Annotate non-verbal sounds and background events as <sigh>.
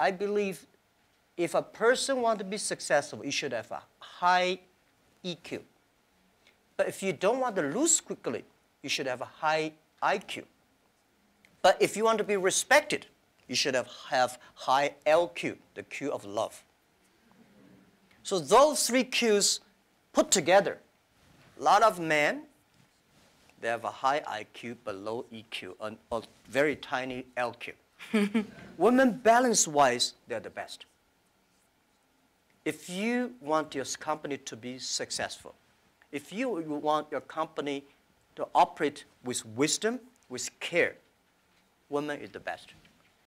I, believe if a person wants to be successful, you should have a high EQ. But if you don't want to lose quickly, you should have a high IQ. But if you want to be respected, you should have, have high LQ, the Q of love. So those three Qs put together, a lot of men, they have a high IQ but low EQ, and a very tiny LQ. <laughs> Women balance-wise, they're the best. If you want your company to be successful, if you want your company to operate with wisdom, with care, women is the best.